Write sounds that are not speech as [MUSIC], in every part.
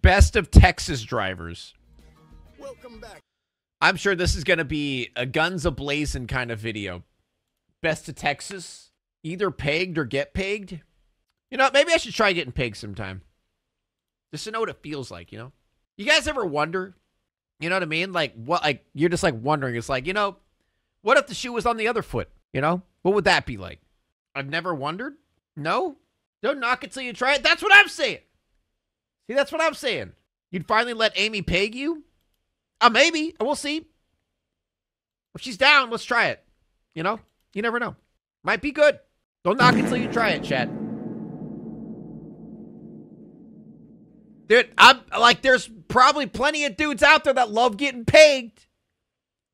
Best of Texas drivers. Welcome back. I'm sure this is going to be a guns a ablazing kind of video. Best of Texas. Either pegged or get pegged. You know, maybe I should try getting pegged sometime. Just to know what it feels like, you know? You guys ever wonder? You know what I mean? Like, what, like, you're just like wondering. It's like, you know, what if the shoe was on the other foot? You know? What would that be like? I've never wondered. No? Don't knock it till you try it. That's what I'm saying. See, that's what I'm saying. You'd finally let Amy peg you? Uh, maybe. We'll see. If she's down, let's try it. You know? You never know. Might be good. Don't knock it till you try it, Chad. Dude, I'm like, there's probably plenty of dudes out there that love getting pegged.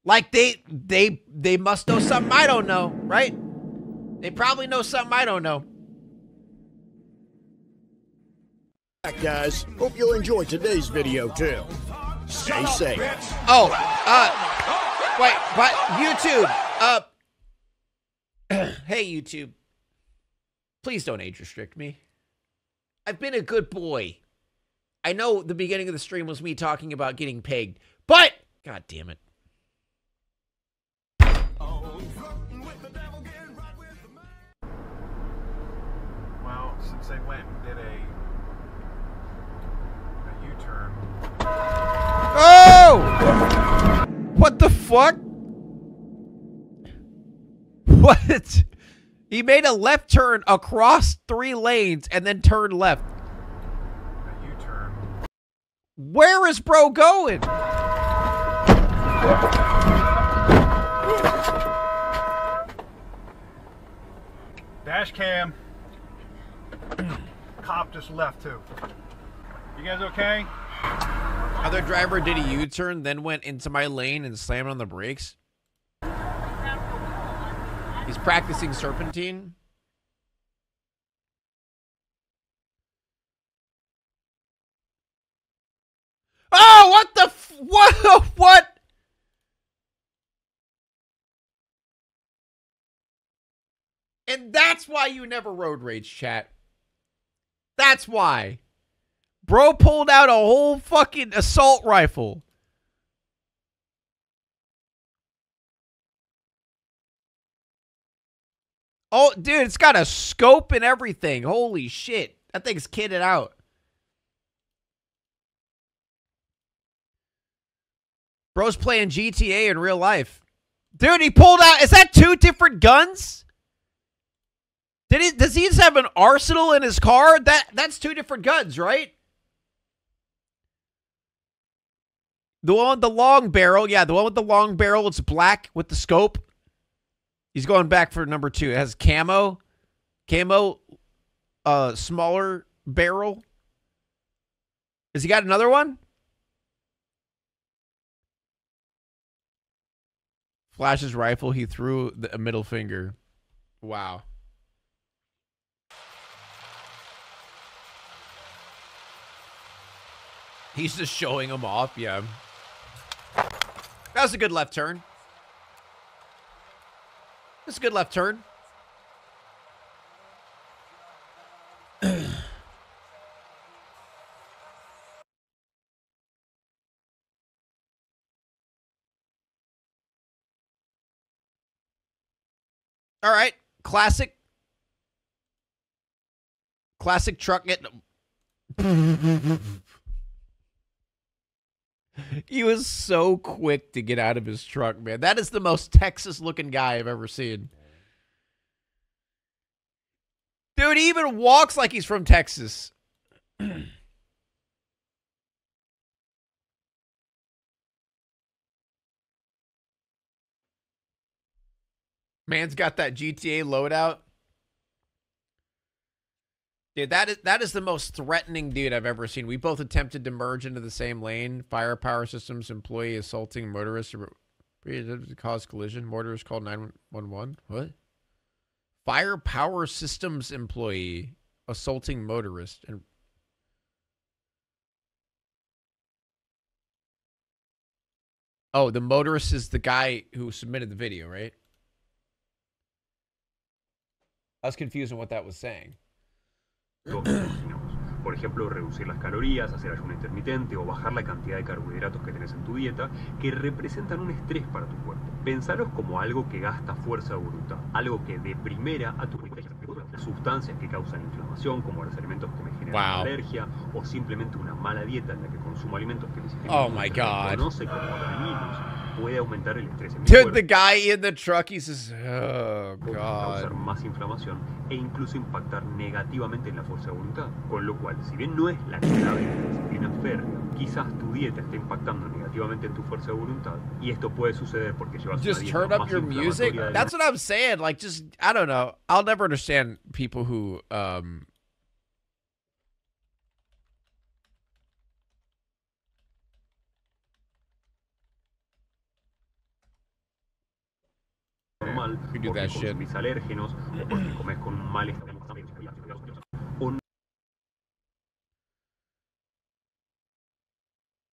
Like they they they must know something I don't know, right? They probably know something I don't know. Back, guys. Hope you'll enjoy today's video too. Stay safe. Oh, uh, wait, but YouTube, uh, [CLEARS THROAT] hey YouTube, please don't age restrict me. I've been a good boy. I know the beginning of the stream was me talking about getting pegged, but god damn it. Well, since they went and did a, a U-turn, What the fuck? What? He made a left turn across three lanes and then turned left. a U-turn, Where is bro going? dash cam, cop just left too. You guys okay? Other driver did a U-turn, then went into my lane and slammed on the brakes. He's practicing serpentine. Oh, what the what [LAUGHS] what? And that's why you never road rage chat. That's why. Bro pulled out a whole fucking assault rifle. Oh, dude, it's got a scope and everything. Holy shit. That thing's kitted out. Bro's playing GTA in real life. Dude, he pulled out. Is that two different guns? Did he, does he just have an arsenal in his car? That that's two different guns, right? The one with the long barrel, yeah, the one with the long barrel, it's black with the scope. He's going back for number two. It has camo, camo, uh, smaller barrel. Has he got another one? Flash's rifle. He threw the, a middle finger. Wow. He's just showing him off. Yeah. That was a good left turn. That's a good left turn. [CLEARS THROAT] All right. Classic. Classic truck getting. He was so quick to get out of his truck, man. That is the most Texas looking guy I've ever seen. Dude, he even walks like he's from Texas. [CLEARS THROAT] Man's got that GTA loadout. Dude, that is that is the most threatening dude I've ever seen. We both attempted to merge into the same lane. Firepower systems employee assaulting motorist to cause collision. Motorist called 911. What? Firepower systems employee assaulting motorist and Oh, the motorist is the guy who submitted the video, right? I was confused on what that was saying. Por ejemplo, reducir las calorías, hacer ayuno intermitente o bajar la cantidad de carbohidratos que tenés en tu dieta, que representan un estrés para tu cuerpo. Pensaros como algo que gasta fuerza de voluntad, algo que de primera a tu sustancias que causan inflamación, como los alimentos que me generan Wow. alergia, o simplemente una mala dieta en la que consumo alimentos que mi sistema Oh my God. reconoce como dañinos, puede aumentar el estrés en Dude, the guy in the truck, he says, oh, causar God. más inflamación e incluso impactar negativamente en la fuerza de voluntad. Con lo cual, si bien no es la clave de la disciplina férrea, quizás tu dieta esté impactando negativamente en tu fuerza de voluntad y esto puede suceder porque llevas Just una dieta turn up your music? That's what I'm saying. Like, just, I don't know. I'll never understand people who, um, normal, You do porque that shit. consumís alérgenos o porque comes con un mal estado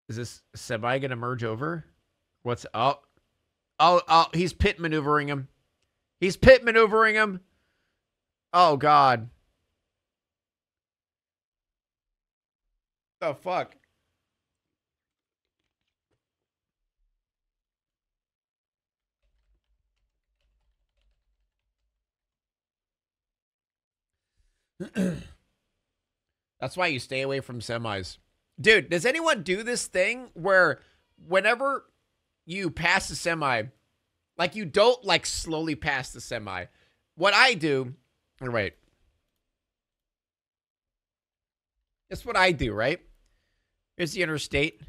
is this semi gonna merge over? What's, oh, oh, oh, he's pit maneuvering him. He's pit maneuvering him. Oh, God. The fuck? [CLEARS THROAT] That's why you stay away from semis. Dude, does anyone do this thing where whenever you pass a semi, like you don't like slowly pass the semi? What I do, oh, right. That's what I do, right? Here's the interstate.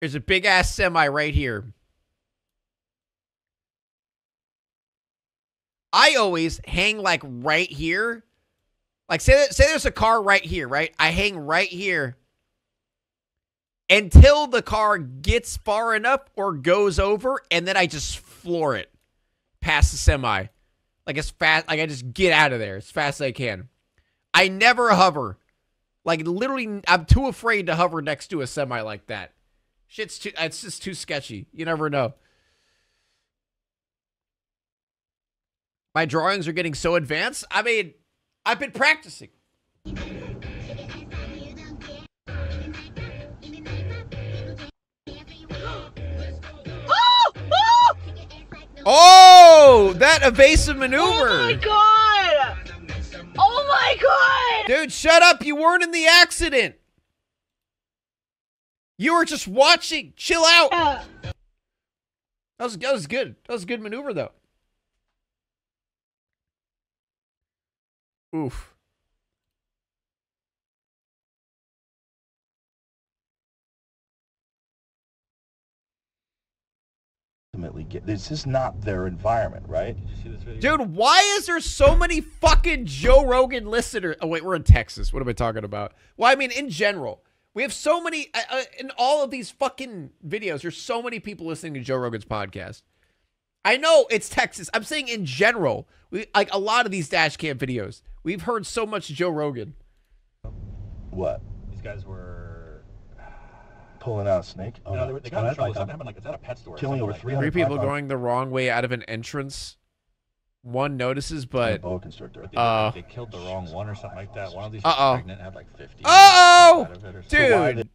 There's a big ass semi right here. I always hang like right here. Like say that, say there's a car right here, right? I hang right here until the car gets far enough or goes over, and then I just floor it past the semi. Like as fast like I just get out of there as fast as I can. I never hover. Like literally I'm too afraid to hover next to a semi like that. Shit's too it's just too sketchy. You never know. My drawings are getting so advanced. I mean, I've been practicing. Oh! [GASPS] Oh! Oh, that evasive maneuver. Oh my god! Oh my god! Dude, shut up. You weren't in the accident. You were just watching. Chill out. That was, that was good. That was a good maneuver, though. Oof. ultimately get. This is not their environment, right? Dude, why is there so many fucking Joe Rogan listeners? Oh, wait, we're in Texas. What am I talking about? Well, I mean, in general, we have so many, uh, uh, in all of these fucking videos, there's so many people listening to Joe Rogan's podcast. I know it's Texas. I'm saying in general, we like a lot of these dash cam videos. We've heard so much Joe Rogan. What? These guys were. [SIGHS] Pulling out a snake? Oh, No, they, were, they got in trouble. Something happened like it's at a pet store. Killing over like 300 Three people Python. going the wrong way out of an entrance. One notices, but boa constrictor. But they, Uh, they killed the wrong one or something like that. One of these Uh-oh. pregnant, had like 50. Uh-oh! inside of it or Dude. something. why they- they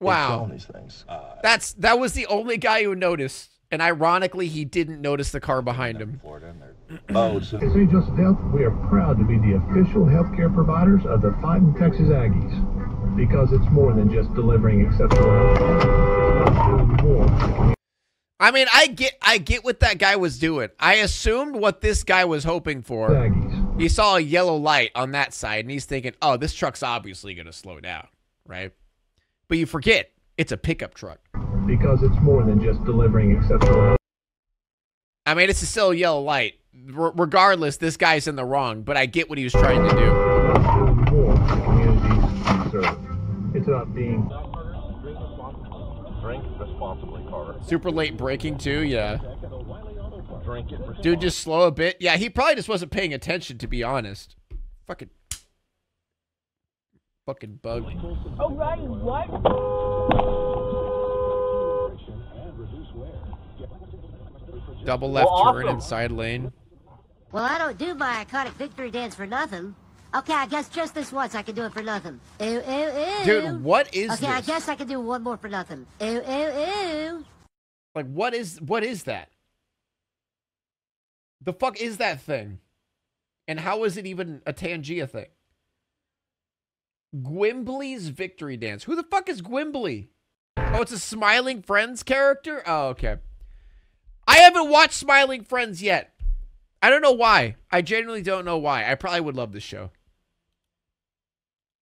wow. these things. Uh, That's that was the only guy who noticed, and ironically, he didn't notice the car behind him. Florida, and they're- Oh, so At St. Joseph Health, we are proud to be the official healthcare providers of the Fighting Texas Aggies because it's more than just delivering exceptional health care. It's about doing more for the community. I mean, I get I get what that guy was doing. I assumed what this guy was hoping for. Aggies. He saw a yellow light on that side, and he's thinking, "Oh, this truck's obviously going to slow down, right?" But you forget it's a pickup truck. Because it's more than just delivering exceptional I mean, it's a still yellow light. R- regardless, this guy's in the wrong, but I get what he was trying to do. It's about doing more for the communities we serve. It's about being drink responsibly, Carter. Super late braking too, yeah. Drink it Dude, just slow a bit. Yeah, he probably just wasn't paying attention, to be honest. Fucking, fucking bug. oh right, what? Double left Well, turn awesome. inside lane. Well, I don't do my iconic victory dance for nothing. Okay, I guess just this once I can do it for nothing. Ooh, ooh, ooh. Dude, what is Okay, I guess I can do one more for nothing. Ooh, ooh, ooh. Like what is what is that? The fuck is that thing? And how is it even a Tangia thing? Gwimbly's victory dance. Who the fuck is Gwimbly? Oh, it's a Smiling Friends character? Oh, okay. I haven't watched Smiling Friends yet. I don't know why. I genuinely don't know why. I probably would love this show.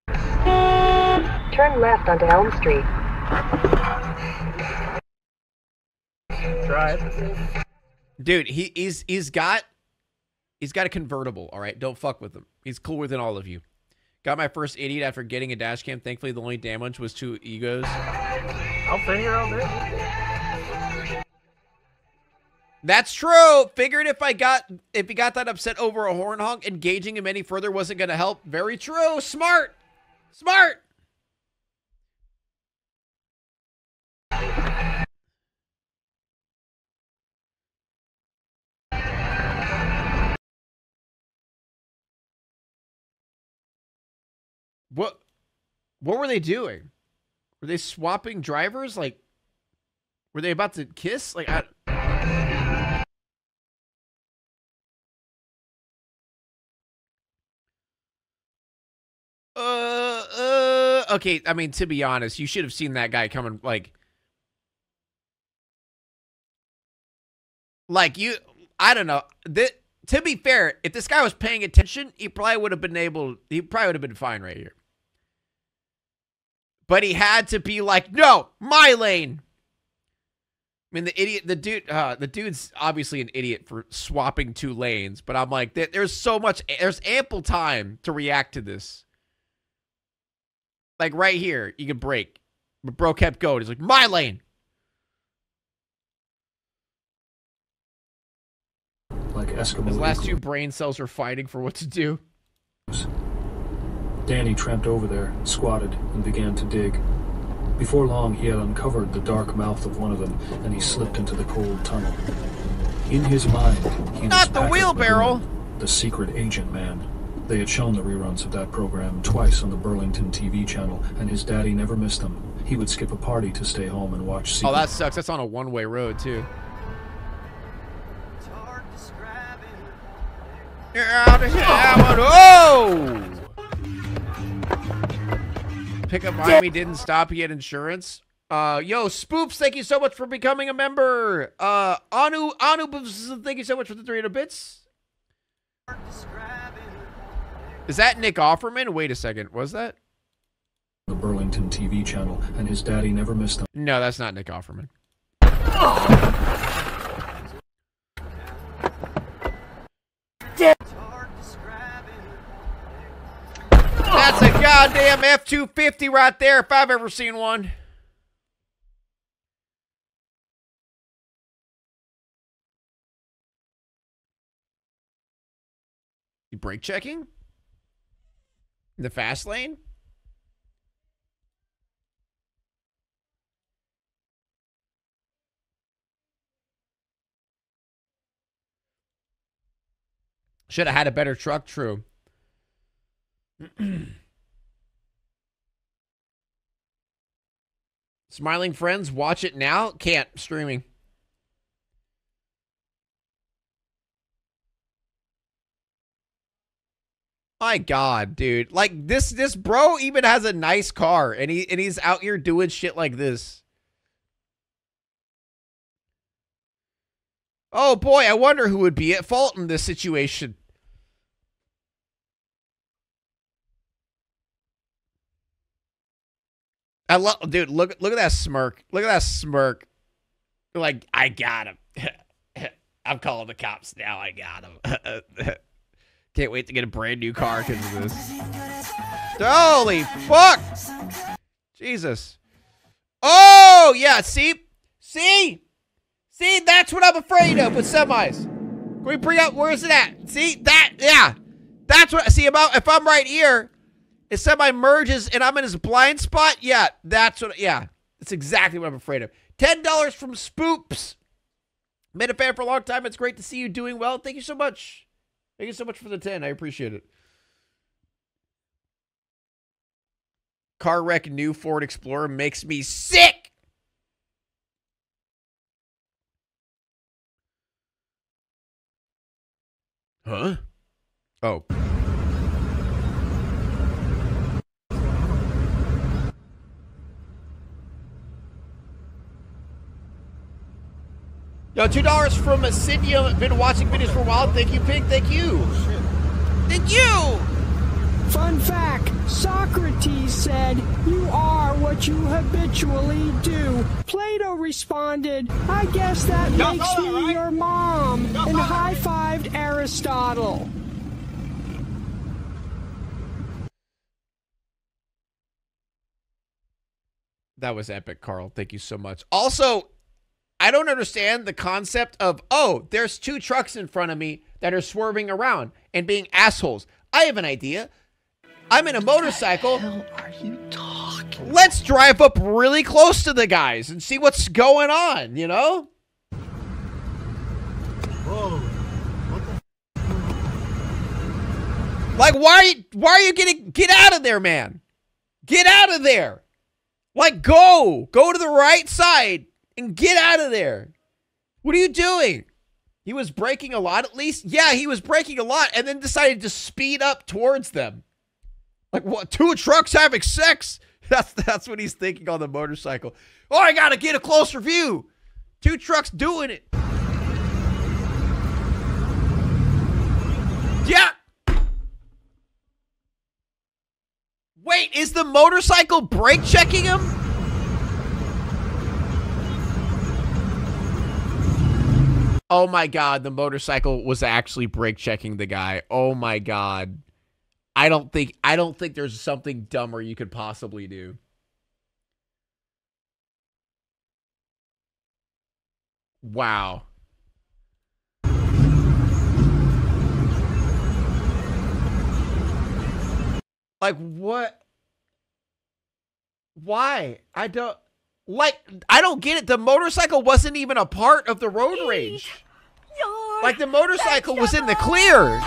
Turn left onto Elm Street. Try it. Dude, he, he's he's got he's got a convertible, all right? Don't fuck with him. He's cooler than all of you. Got my first idiot after getting a dash cam. Thankfully, the only damage was two egos. I'll figure out this. That's true. Figured if I got if he got that upset over a horn honk, engaging him any further wasn't gonna help. Very true. Smart. Smart. What what were they doing? Were they swapping drivers? Like were they about to kiss? Like I okay. I mean, to be honest, you should have seen that guy coming. Like, like you. I don't know. That to be fair, if this guy was paying attention, he probably would have been able. He probably would have been fine right here. But he had to be like, no, my lane. I mean, the idiot, the dude, uh, the dude's obviously an idiot for swapping two lanes. But I'm like, there's so much, there's ample time to react to this. Like right here, you can brake. But bro kept going. He's like, my lane. Like Eskimo. His last two brain cells are fighting for what to do. Danny tramped over there, squatted, and began to dig. Before long, he had uncovered the dark mouth of one of them, and he slipped into the cold tunnel. In his mind, he Not the wheelbarrow. The secret agent man. They had shown the reruns of that program twice on the Burlington TV channel, and his daddy never missed them. He would skip a party to stay home and watch. Oh, that sucks. That's on a one-way road too. Yeah, yeah, oh! Pickup Miami didn't stop. He had insurance. Uh, yo, Spoops, thank you so much for becoming a member. Uh, Anu, Anu, thank you so much for the 300 bits. Is that Nick Offerman? Wait a second. Was that? the Burlington TV channel, and his daddy never missed them. No, that's not Nick Offerman. That's a goddamn F-250 right there if I've ever seen one. You brake checking? The fast lane? Should have had a better truck, true. [CLEARS THROAT] Smiling friends, watch it now. Can't streaming. My God, dude! Like this, this bro even has a nice car, and he and he's out here doing shit like this. Oh boy, I wonder who would be at fault in this situation. I love, dude. Look, look at that smirk. Look at that smirk. Like I got him. [LAUGHS] I'm calling the cops now. I got him. [LAUGHS] Can't wait to get a brand new car because of this. Holy fuck! Jesus. Oh yeah. See, see, see. That's what I'm afraid of with semis. Can we bring up? Where is it at? See that? Yeah. That's what. See about if I'm right here, if semi merges and I'm in his blind spot. Yeah, that's what. Yeah, that's exactly what I'm afraid of. Ten dollars from Spoops. Been a fan for a long time. It's great to see you doing well. Thank you so much. Thank you so much for the 10. I appreciate it. Car wreck new Ford Explorer makes me sick. Huh? Oh. Yo, two dollars from Asidium. Been watching videos for a while. Thank you, Pig. Thank you. Thank you. Fun fact Socrates said, You are what you habitually do. Plato responded, I guess that Y'all makes saw me right? your mom, Y'all and high fived Aristotle. That was epic, Carl. Thank you so much. Also, I don't understand the concept of, oh, there's two trucks in front of me that are swerving around and being assholes. I have an idea. I'm in a motorcycle. are you talking? Let's drive up really close to the guys and see what's going on, you know? Whoa. Like, why are you why are you getting get out of there, man? Get out of there. Like, go. Go to the right side and get out of there. What are you doing? He was braking a lot at least? Yeah, he was braking a lot and then decided to speed up towards them. Like what two trucks having sex? [LAUGHS] That's that's what he's thinking on the motorcycle. Oh, I gotta get a closer view. Two trucks doing it. Yeah. Wait, is the motorcycle brake checking him? Oh my god, the motorcycle was actually brake checking the guy. Oh my god. I don't think I don't think there's something dumber you could possibly do. Wow. Like what? Why? I don't like I don't get it. The motorcycle wasn't even a part of the road rage. Like the motorcycle was in the clear.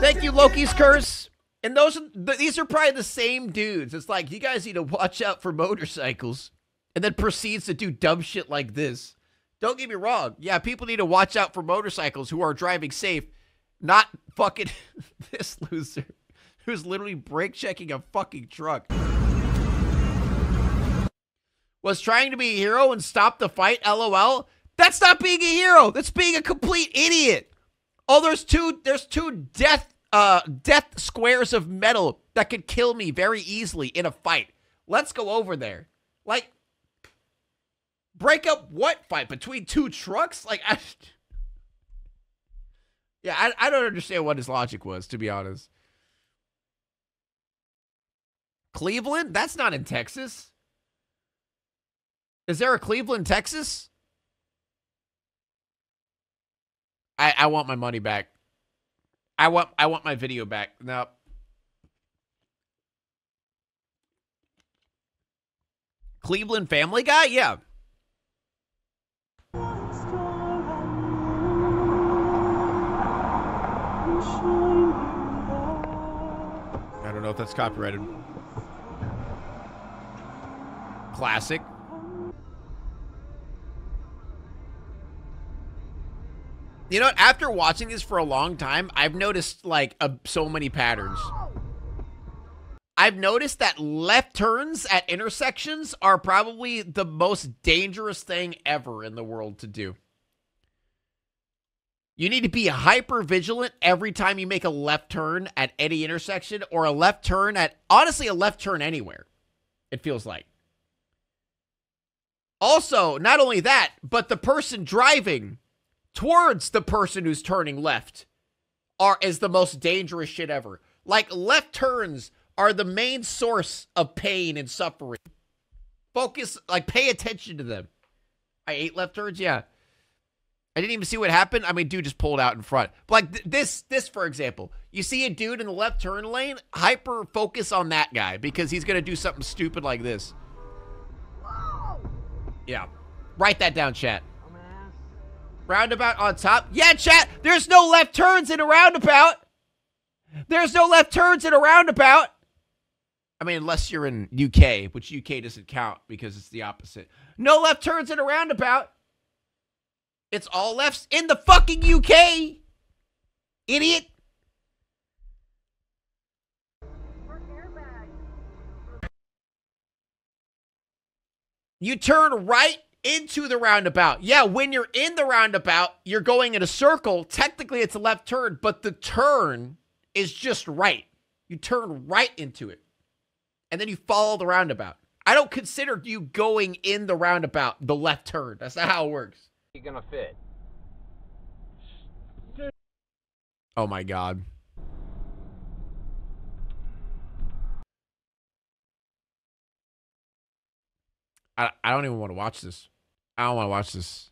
Thank you, Loki's curse. And those these are probably the same dudes. It's like you guys need to watch out for motorcycles, and then proceeds to do dumb shit like this. Don't get me wrong. Yeah, people need to watch out for motorcycles who are driving safe, not fucking [LAUGHS] this loser who's literally brake checking a fucking truck. Was trying to be a hero and stop the fight, lol. That's not being a hero. That's being a complete idiot. Oh, there's two there's two death uh death squares of metal that could kill me very easily in a fight. Let's go over there. Like break up what fight between two trucks? Like I [LAUGHS] Yeah, I, I don't understand what his logic was, to be honest. Cleveland? That's not in Texas. Is there a Cleveland, Texas? I I want my money back. I want I want my video back. No. Cleveland Family Guy? Yeah. I don't know if that's copyrighted. Classic. You know what? After watching this for a long time, I've noticed like so many patterns. I've noticed that left turns at intersections are probably the most dangerous thing ever in the world to do. You need to be hyper vigilant every time you make a left turn at any intersection or a left turn at, honestly, a left turn anywhere. It feels like. Also, not only that, but the person driving towards the person who's turning left are is the most dangerous shit ever. Like left turns are the main source of pain and suffering. Focus, like pay attention to them. I ate left turns, yeah. I didn't even see what happened. I mean, dude just pulled out in front. But like th- this, this for example, you see a dude in the left turn lane, hyper focus on that guy because he's gonna do something stupid like this. Yeah. Write that down, chat. Roundabout on top. Yeah, chat. There's no left turns in a roundabout. There's no left turns in a roundabout. I mean, unless you're in UK, which UK doesn't count because it's the opposite. No left turns in a roundabout. It's all lefts in the fucking UK. Idiot. You turn right into the roundabout. Yeah, when you're in the roundabout, you're going in a circle. Technically, it's a left turn, but the turn is just right. You turn right into it. And then you follow the roundabout. I don't consider you going in the roundabout the left turn. That's not how it works. You're gonna fit? Oh my god. I I don't even want to watch this. I don't want to watch this.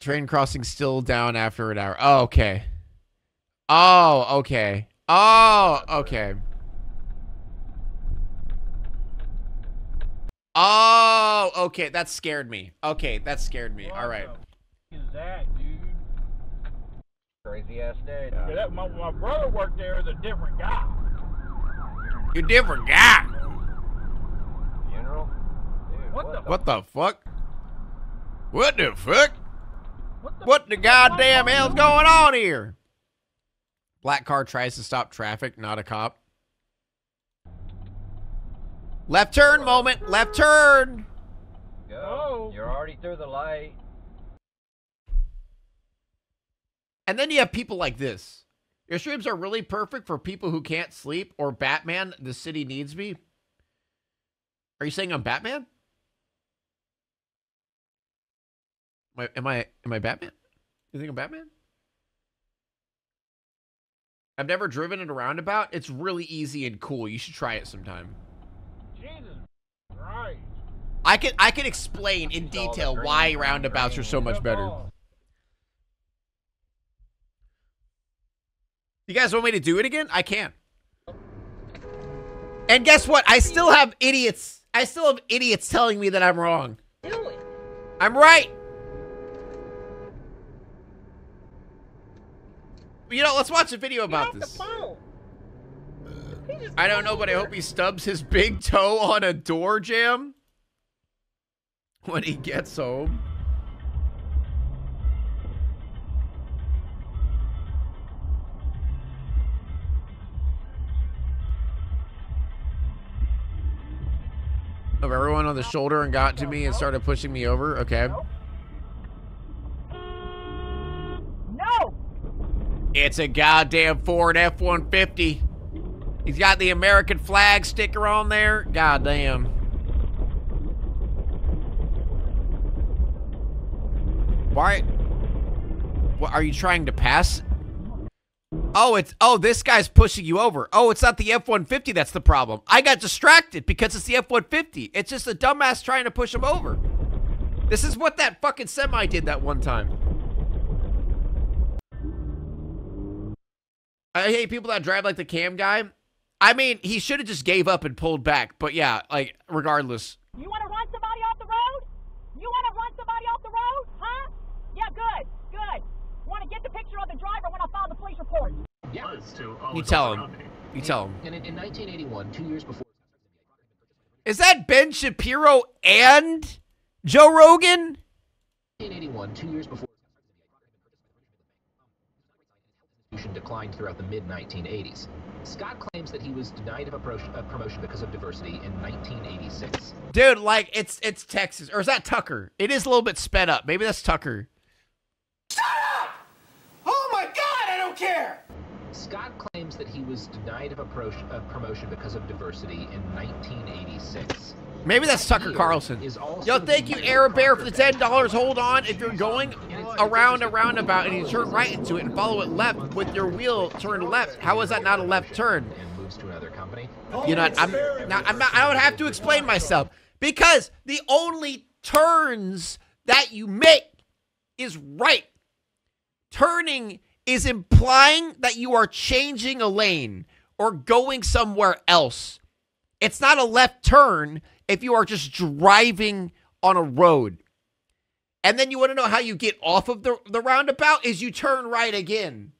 Train crossing still down after an hour. Oh, okay. Oh, okay. Oh, okay. Oh, okay. That scared me. Okay, that scared me. All right. Is that, dude? Crazy ass day. Yeah, that, my, my brother worked there as a different guy. You different guy. Funeral? Dude, What the? What the fuck? What the fuck? What the goddamn hell's going on here? Black car tries to stop traffic, not a cop. Left turn moment. Left turn. Go. You're already through the light. And then you have people like this. Your streams are really perfect for people who can't sleep or Batman, the city needs me. Are you saying I'm Batman? Am I am I am I Batman? You think I'm Batman? I've never driven in a roundabout. It's really easy and cool. You should try it sometime. Jesus Christ. I can I can explain in detail why roundabouts are so much better. You guys want me to do it again? I can't. And guess what? I still have idiots. I still have idiots telling me that I'm wrong. I'm right. You know, let's watch a video about this. I don't know, but I hope he stubs his big toe on a door jamb when he gets home. Of everyone on the shoulder and got to me and started pushing me over. Okay. No! It's a goddamn Ford F-150. He's got the American flag sticker on there. Goddamn. Why? What are you trying to pass? Oh, it's oh, this guy's pushing you over. Oh, it's not the F-150 that's the problem. I got distracted because it's the F-150. It's just a dumbass trying to push him over. This is what that fucking semi did that one time. Uh, I hate people that drive like the cam guy. I mean, he should have just gave up and pulled back. But yeah, like regardless. You want to run somebody off the road? You want to run somebody off the road? Huh? Yeah, good, good. Want to get the picture of the driver when I file the police report. Yeah. To You tell him. You tell him. And in, in 1981, two years before. Is that Ben Shapiro and Joe Rogan? 1981, two years before. declined throughout the mid 1980s. Scott claims that he was denied of a, pro- a promotion because of diversity in 1986. Dude, like it's it's Texas. Or is that Tucker? It is a little bit sped up. Maybe that's Tucker. Shut up! Oh my god, I don't care! Scott claims that he was denied of a, promotion because of diversity in 1986. Maybe that's Tucker Carlson. Yo, thank you, Arab Bear, for the ten dollars. Hold on. If you're going around a roundabout and you turn right into it and follow it left with your wheel turned left, how is that not a left turn? moves to another company. You know, I'm not, I'm not. I don't have to explain myself because the only turns that you make is right. Turning is implying that you are changing a lane or going somewhere else. It's not a left turn. if you are just driving on a road. And then you want to know how you get off of the, the roundabout is you turn right again.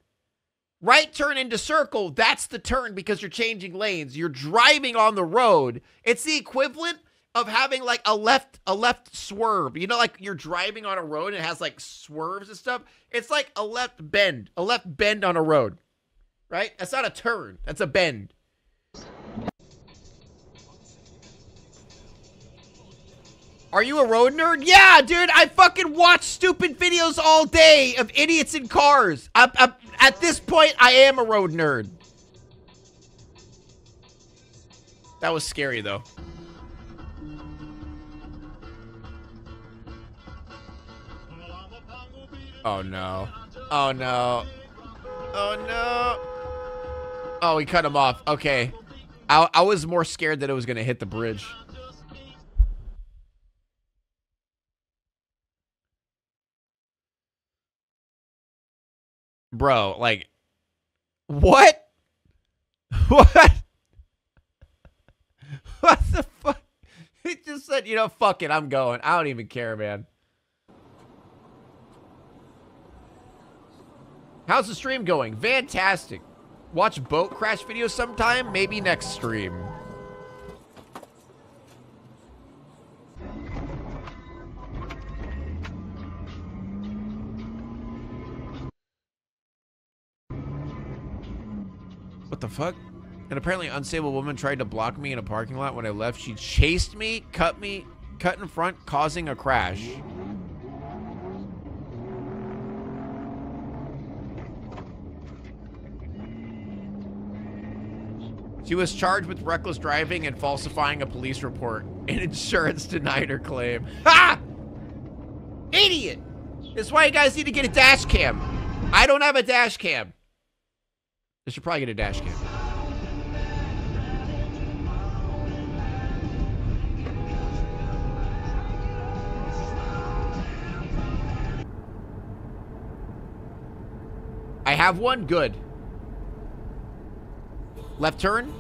Right turn into circle, that's the turn because you're changing lanes. You're driving on the road. It's the equivalent of having like a left a left swerve. You know like you're driving on a road and it has like swerves and stuff. It's like a left bend, a left bend on a road. Right? That's not a turn. That's a bend. Are you a road nerd? Yeah, dude. I fucking watch stupid videos all day of idiots in cars. I, I, at this point, I am a road nerd. That was scary, though. Oh, no. Oh, no. Oh, no. Oh, we cut him off. Okay. I, I was more scared that it was going to hit the bridge. Bro, like, what? [LAUGHS] What? What the fuck? He just said, you know, fuck it, I'm going. I don't even care, man. How's the stream going? Fantastic. Watch boat crash videos sometime? Maybe next stream. What the fuck? An apparently unstable woman tried to block me in a parking lot when I left. She chased me, cut me, cut in front, causing a crash. She was charged with reckless driving and falsifying a police report. And insurance denied her claim. Ha! Idiot! That's why you guys need to get a dash cam. I don't have a dash cam. I should probably get a dash cam. I have one. Good. Left turn?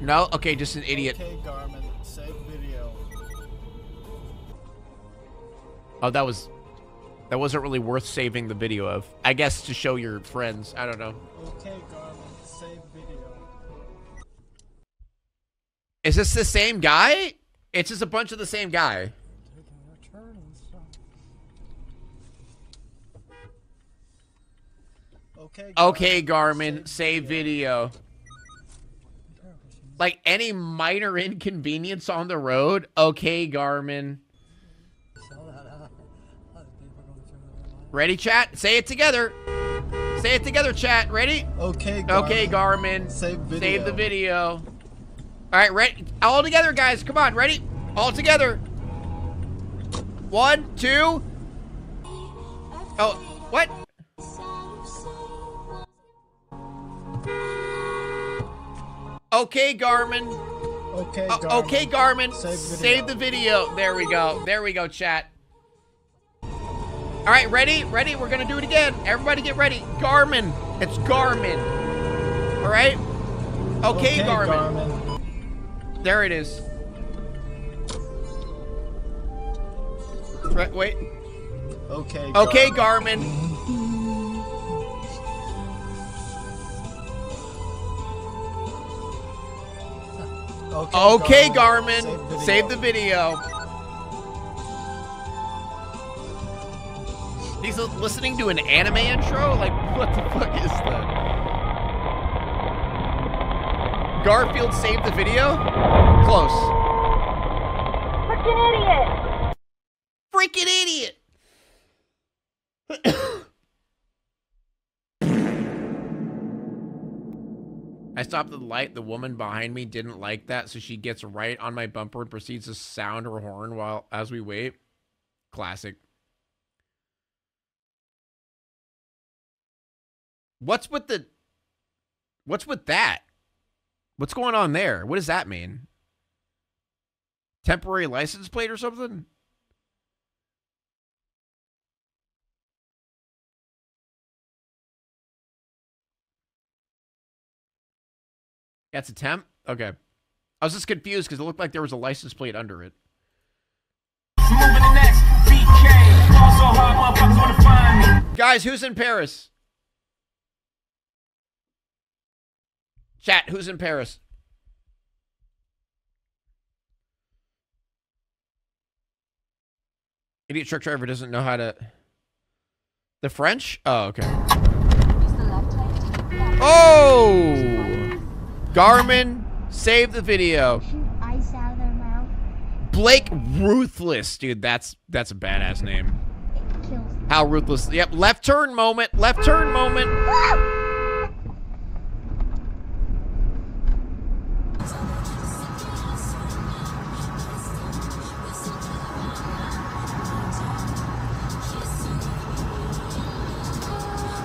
No? Okay, just an idiot. Okay, Garmin, save video. Oh, that was... That wasn't really worth saving the video of. I guess to show your friends. I don't know. Okay, Garmin, save video. Is this the same guy? It's just a bunch of the same guy. Okay, Okay, Garmin, save video. Like any minor [LAUGHS] inconvenience on the road? Okay, Garmin. Ready, chat? Say it together. Say it together, chat. Ready? Okay, Garmin. Okay, Garmin. Save video. Save the video. All right, ready? All together, guys. Come on, ready? All together. One, two. Oh, what? Okay, Garmin. Okay, Uh, Garmin. okay, Garmin. Save. Save the video. There we go. There we go, chat. All right, ready? Ready? We're going to do it again. Everybody get ready. Garmin. It's Garmin. All right? Okay, Okay, Garmin. There it is. Right, wait. Okay, Okay, Garmin. Garmin. Okay, Okay, Garmin. Garmin. Save Save the video. He's listening to an anime intro? Like, what the fuck is that? Garfield saved the video? Close. Freaking idiot! Freaking idiot! [COUGHS] I stopped the light. The woman behind me didn't like that, so she gets right on my bumper and proceeds to sound her horn while as we wait. Classic. What's with the What's with that? What's going on there? What does that mean? Temporary license plate or something? That's a temp? Okay. I was just confused because it looked like there was a license plate under it. Guys, who's in Paris? Chat, who's in Paris? Idiot truck driver doesn't know how to. The French? Oh, okay. Oh! Garmin, save the video. Ice out of their mouth. Blake Ruthless, dude. That's that's a badass name. How ruthless? Yep. Left turn moment. Left turn moment.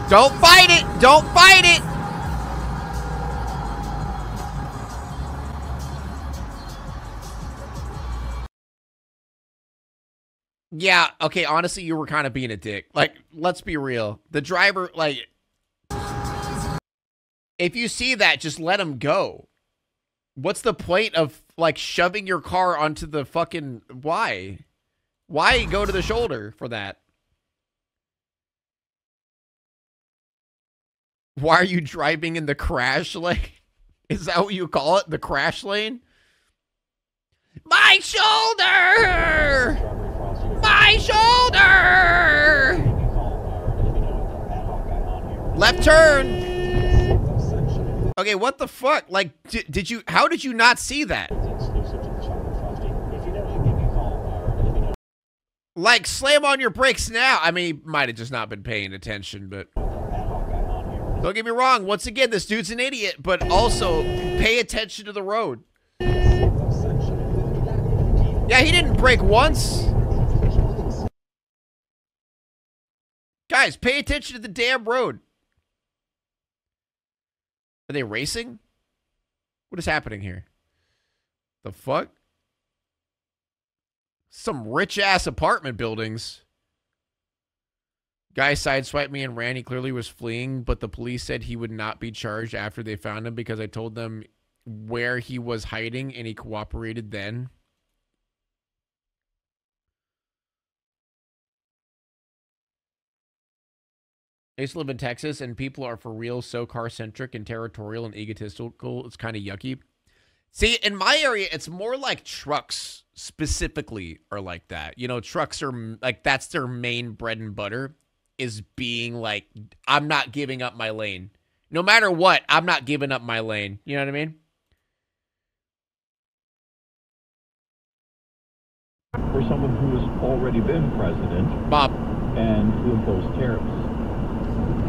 Don't fight it! Don't fight it! Yeah, okay, honestly, you were kind of being a dick. Like, let's be real. The driver, like, if you see that, just let him go. What's the point of, like, shoving your car onto the fucking. Why? Why go to the shoulder for that? Why are you driving in the crash [LAUGHS] lane? Is that what you call it? The crash lane? My shoulder! My shoulder! Left turn. Okay, what the fuck? Like, did, did you, how did you not see that? Like, slam on your brakes now. I mean, he might have just not been paying attention, but. Don't get me wrong. Once again, this dude's an idiot, but also pay attention to the road. Yeah, he didn't brake once. Guys, pay attention to the damn road. Are they racing? What is happening here? The fuck? Some rich ass apartment buildings. Guy sideswiped me and ran. He clearly was fleeing, but the police said he would not be charged after they found him because I told them where he was hiding and he cooperated then. I used to live in Texas, and people are for real so car centric and territorial and egotistical. It's kind of yucky. See, in my area, it's more like trucks specifically are like that. You know, trucks are like that's their main bread and butter is being like, I'm not giving up my lane. No matter what, I'm not giving up my lane. You know what I mean? For someone who has already been president Bob. and who imposed tariffs.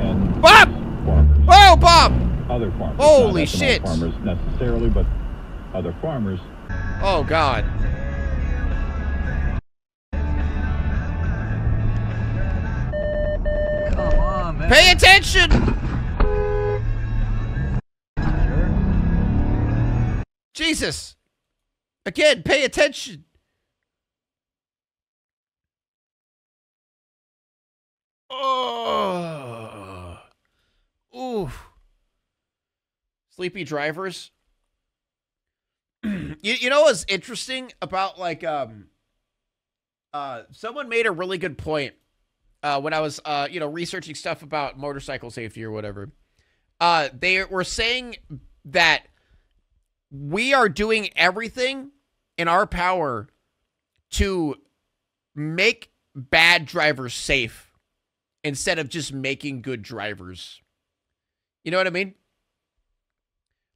And Bob! farmers. Oh, Bob! Other farmers. Holy Not shit. Farmers necessarily, but other farmers. Oh, God. Come on, man. Pay attention! Jesus. Again, pay attention. Oh. Oof. Sleepy drivers. [CLEARS THROAT] you, you know what's interesting about like um uh someone made a really good point uh when I was uh you know researching stuff about motorcycle safety or whatever. Uh they were saying that we are doing everything in our power to make bad drivers safe instead of just making good drivers. You know what I mean?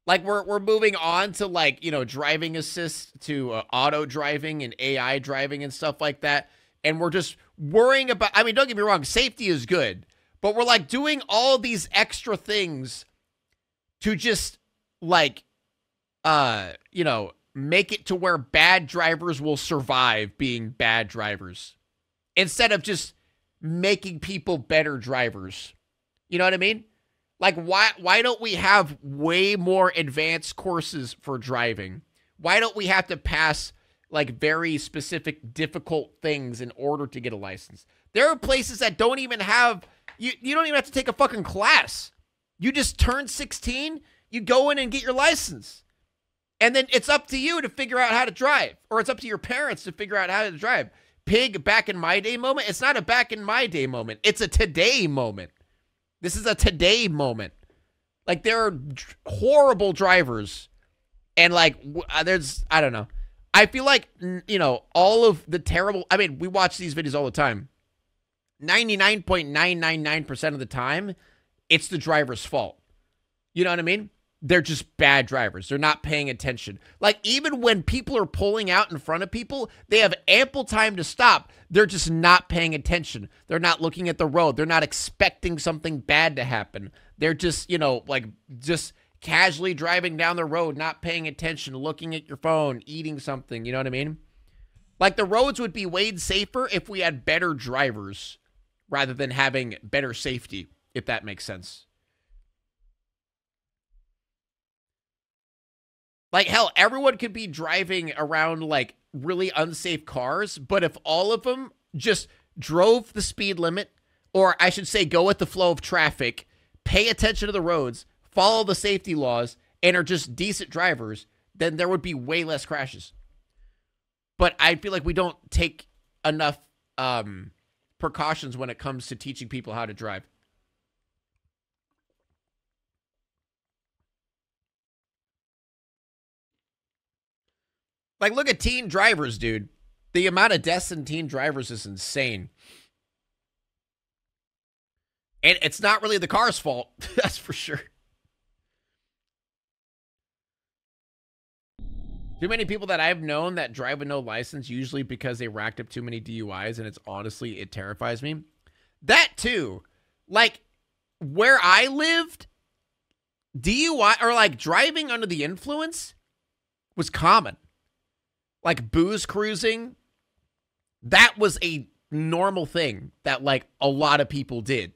Like we're we're moving on to like, you know, driving assist to uh, auto driving and AI driving and stuff like that. And we're just worrying about I mean, don't get me wrong, safety is good, but we're like doing all these extra things to just like uh, you know, make it to where bad drivers will survive being bad drivers instead of just making people better drivers. You know what I mean? Like why why don't we have way more advanced courses for driving? Why don't we have to pass like very specific difficult things in order to get a license? There are places that don't even have you you don't even have to take a fucking class. You just turn 16, you go in and get your license. And then it's up to you to figure out how to drive, or it's up to your parents to figure out how to drive. Pig back in my day moment, it's not a back in my day moment. It's a today moment. This is a today moment. Like there are horrible drivers and like uh, there's I don't know. I feel like you know all of the terrible I mean, we watch these videos all the time. 99.999% of the time, it's the driver's fault. You know what I mean? They're just bad drivers. They're not paying attention. Like, even when people are pulling out in front of people, they have ample time to stop. They're just not paying attention. They're not looking at the road. They're not expecting something bad to happen. They're just, you know, like, just casually driving down the road, not paying attention, looking at your phone, eating something. You know what I mean? Like, the roads would be way safer if we had better drivers rather than having better safety, if that makes sense. Like hell, everyone could be driving around like really unsafe cars, but if all of them just drove the speed limit, or I should say go with the flow of traffic, pay attention to the roads, follow the safety laws, and are just decent drivers, then there would be way less crashes. But I feel like we don't take enough um, precautions when it comes to teaching people how to drive. Like, look at teen drivers, dude. The amount of deaths in teen drivers is insane. And it's not really the car's fault. [LAUGHS] That's for sure. Too many people that I've known that drive with no license, usually because they racked up too many DUIs, and it's honestly, it terrifies me. That too. Like, where I lived, DUI or like driving under the influence was common like booze cruising, that was a normal thing that like a lot of people did.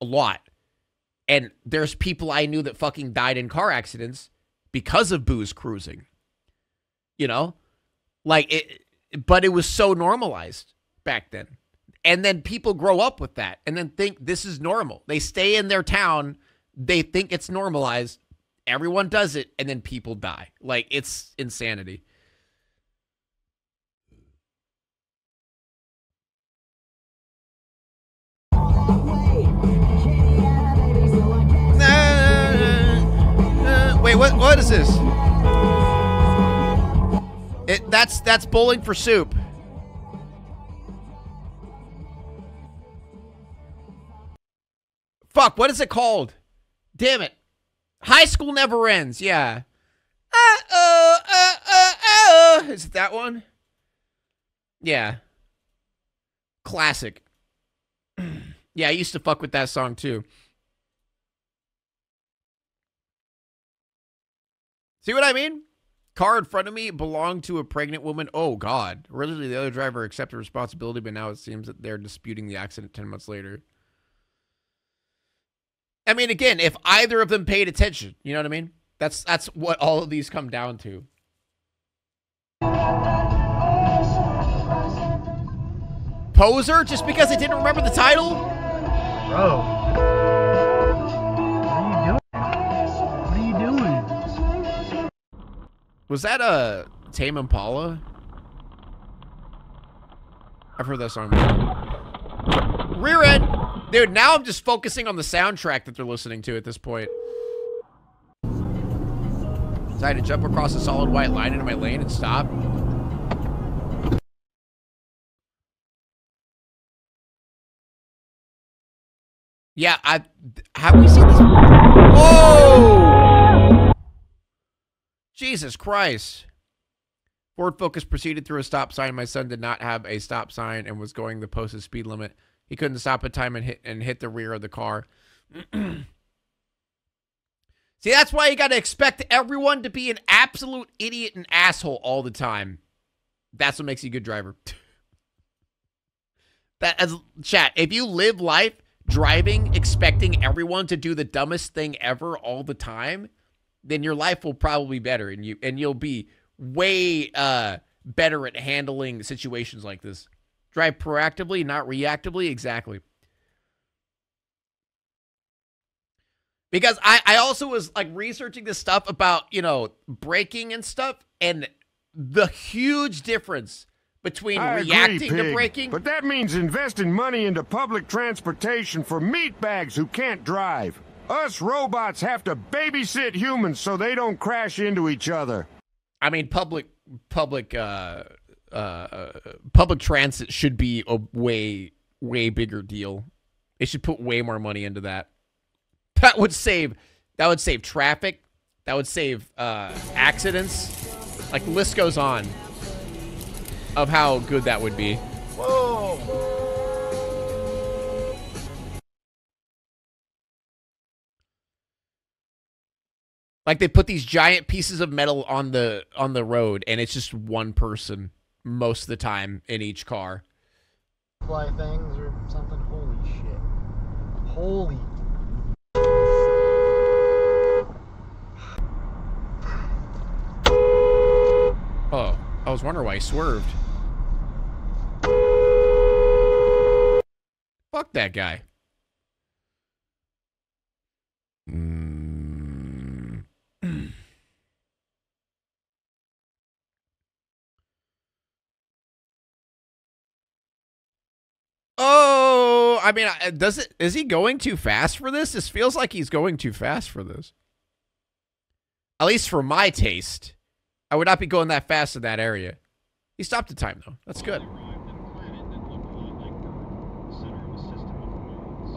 A lot. And there's people I knew that fucking died in car accidents because of booze cruising. You know? Like it but it was so normalized back then. And then people grow up with that and then think this is normal. They stay in their town, they think it's normalized. Everyone does it and then people die. Like it's insanity. What? What is this? It that's that's bowling for soup. Fuck, what is it called? Damn it. High school never ends. Yeah. Uh, uh, uh, uh, uh. Is it that one? Yeah. Classic. [CLEARS THROAT] yeah, I used to fuck with that song too. See what I mean? Car in front of me belonged to a pregnant woman. Oh, God. Originally, the other driver accepted responsibility, but now it seems that they're disputing the accident 10 months later. I mean, again, if either of them paid attention, you know what I mean? That's that's what all of these come down to. Poser, just because I didn't remember the title? Bro. Was that a Tame Impala? I've heard that song. Rear end! Dude, now I'm just focusing on the soundtrack that they're listening to at this point. Decided to jump across a solid white line into my lane and stop. Yeah, I have we seen this? Whoa! Jesus Christ. Ford Focus proceeded through a stop sign. My son did not have a stop sign and was going the posted speed limit. He couldn't stop in time and hit and hit the rear of the car. [CLEARS THROAT] See, that's why you got to expect everyone to be an absolute idiot and asshole all the time. That's what makes you a good driver. [LAUGHS] that as chat, if you live life driving expecting everyone to do the dumbest thing ever all the time, then your life will probably be better and you and you'll be way uh better at handling situations like this. Drive proactively, not reactively, exactly. Because I, I also was like researching this stuff about, you know, braking and stuff and the huge difference between I agree, reacting to Pig, braking. But that means investing money into public transportation for meatbags who can't drive. Us robots have to babysit humans so they don't crash into each other. I mean, public public uh, uh, public transit should be a way way bigger deal. They should put way more money into that. That would save that would save traffic. That would save uh, accidents. Like the list goes on of how good that would be. Whoa! Like they put these giant pieces of metal on the on the road, and it's just one person most of the time in each car. Fly things or something. Holy shit. Holy. Oh, I was wondering why he swerved. Fuck that guy. Mm. Oh, I mean, does it? Is he going too fast for this? This feels like he's going too fast for this. At least for my taste, I would not be going that fast in that area. He stopped the time though. That's good.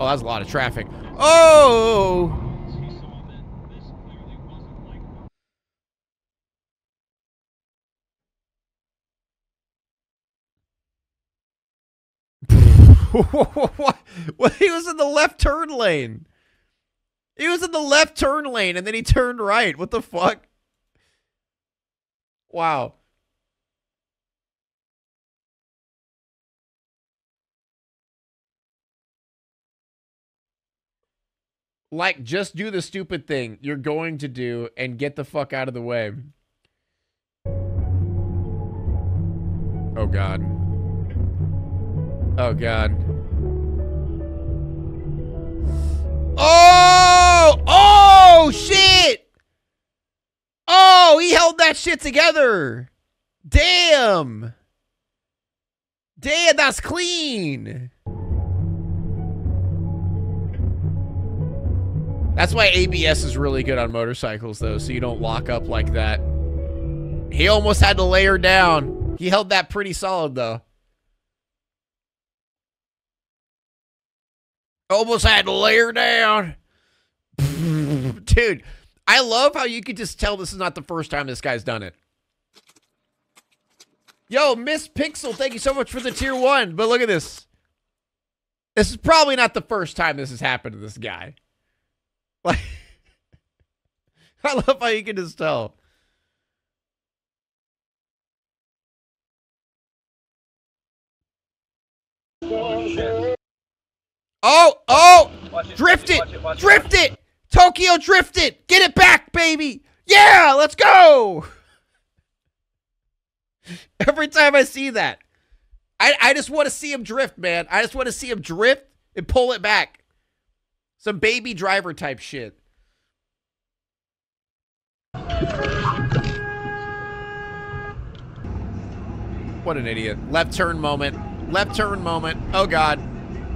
Oh, that's a lot of traffic. Oh! What? [LAUGHS] What? He was in the left turn lane. He was in the left turn lane and then he turned right. What the fuck? Wow. Like, just do the stupid thing you're going to do and get the fuck out of the way. Oh, God. Oh, God. Oh! Oh, shit! Oh, he held that shit together. Damn. Damn, that's clean. That's why ABS is really good on motorcycles, though, so you don't lock up like that. He almost had to lay her down. He held that pretty solid, though. Almost had to lay her down. [LAUGHS] Dude, I love how you could just tell this is not the first time this guy's done it. Yo, Miss Pixel, thank you so much for the tier one. But look at this. This is probably not the first time this has happened to this guy. [LAUGHS] Like, I love how you can just tell. Oh, Oh, oh, drift it, drift it, Tokyo drift it, get it back, baby. Yeah, let's go. [LAUGHS] Every time I see that, I, I just want to see him drift, man. I just want to see him drift and pull it back. Some baby driver type shit. What an idiot. Left turn moment. Left turn moment. Oh, God.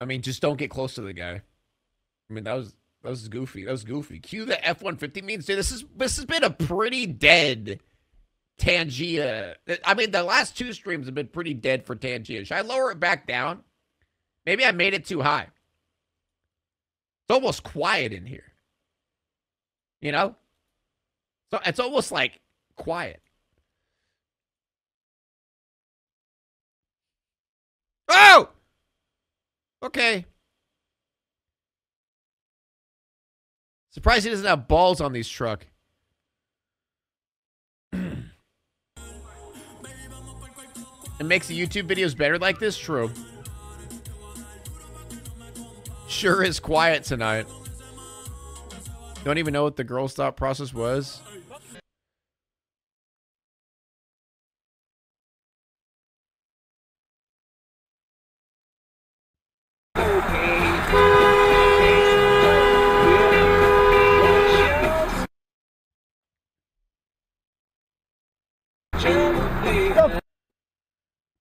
I mean, just don't get close to the guy. I mean, that was that was goofy. That was goofy. Cue the F one fifty means. Dude, this is this has been a pretty dead Tangia. I mean, the last two streams have been pretty dead for Tangia. Should I lower it back down? Maybe I made it too high. It's almost quiet in here. You know? So it's almost like quiet. Oh! Okay. Surprised he doesn't have balls on this truck. [CLEARS THROAT] it makes the YouTube videos better like this? True. Sure is quiet tonight. Don't even know what the girl's thought process was.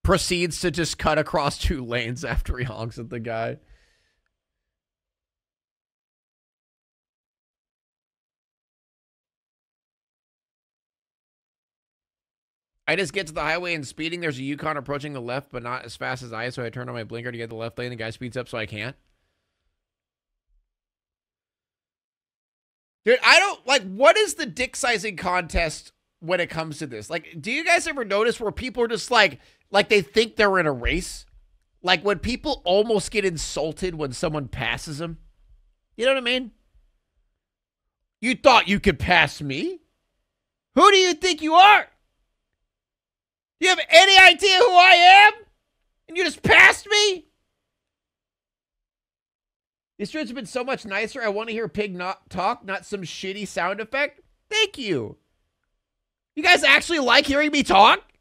Proceeds to just cut across [LAUGHS] two lanes after he honks at the guy. I just get to the highway and speeding. There's a Yukon approaching the left, but not as fast as I, so I turn on my blinker to get the left lane. The guy speeds up, so I can't. Dude, I don't like what is the dick sizing contest when it comes to this? Like, do you guys ever notice where people are just like like they think they're in a race? Like when people almost get insulted when someone passes them? You know what I mean? You thought you could pass me? Who do you think you are? You have any idea who I am? And you just passed me? These streets have been so much nicer. I want to hear pig not talk, not some shitty sound effect. Thank you. You guys actually like hearing me talk?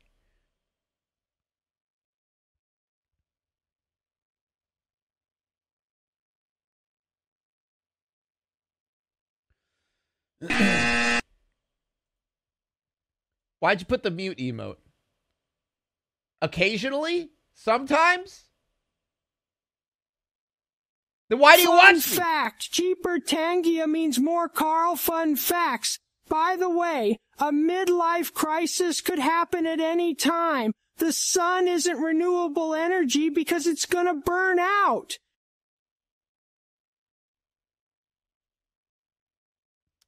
[COUGHS] Why'd you put the mute emote? Occasionally? Sometimes? Then why do you want. fun watch me? fact, cheaper Tangia means more Carl fun facts. By the way, a midlife crisis could happen at any time. The sun isn't renewable energy because it's gonna burn out.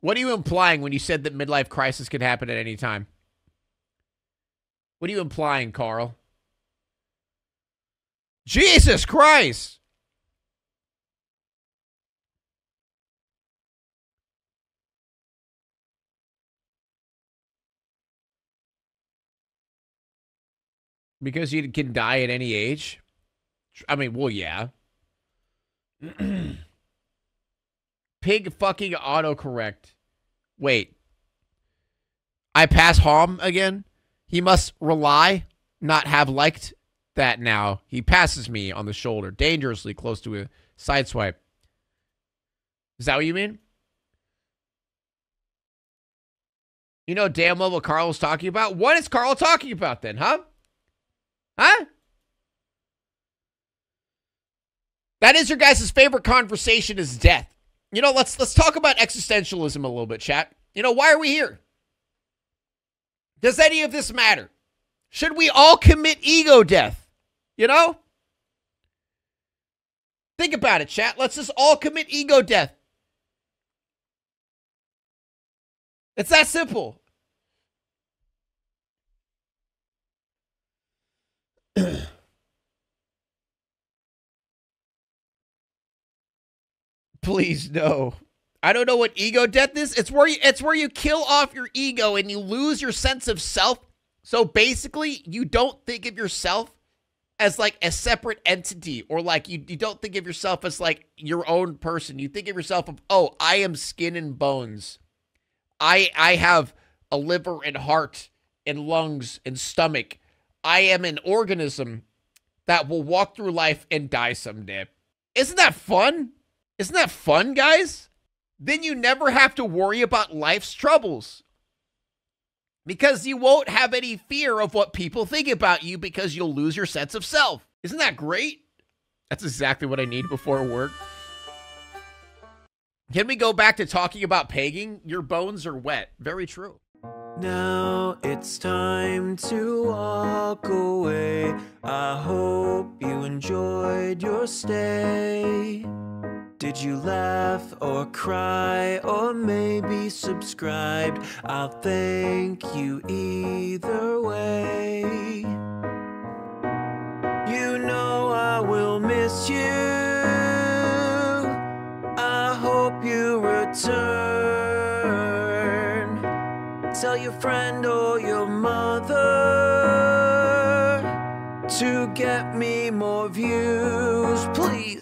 What are you implying when you said that midlife crisis could happen at any time? What are you implying, Carl? Jesus Christ! Because you can die at any age? I mean, well, yeah. [CLEARS THROAT] Pig fucking autocorrect. Wait. I pass Hom again? He must rely, not have liked that now. He passes me on the shoulder, dangerously close to a sideswipe. Is that what you mean? You know damn well what Carl Carl's talking about? What is Carl talking about then, huh? Huh? That is your guys' favorite conversation is death. You know, let's let's talk about existentialism a little bit, chat. You know, why are we here? Does any of this matter? Should we all commit ego death? You know? Think about it, chat. Let's just all commit ego death. It's that simple. Please no. I don't know what ego death is. It's where you it's where you kill off your ego and you lose your sense of self. So basically, you don't think of yourself as like a separate entity or like you, you don't think of yourself as like your own person. You think of yourself of, "Oh, I am skin and bones. I I have a liver and heart and lungs and stomach. I am an organism that will walk through life and die someday." Isn't that fun? Isn't that fun, guys? Then you never have to worry about life's troubles. Because you won't have any fear of what people think about you because you'll lose your sense of self. Isn't that great? That's exactly what I need before work. Can we go back to talking about pegging? Your bones are wet. Very true. Now it's time to walk away. I hope you enjoyed your stay. Did you laugh or cry or maybe subscribed? I'll thank you either way. You know I will miss you. I hope you return. tell your friend or your mother to get me more views, please.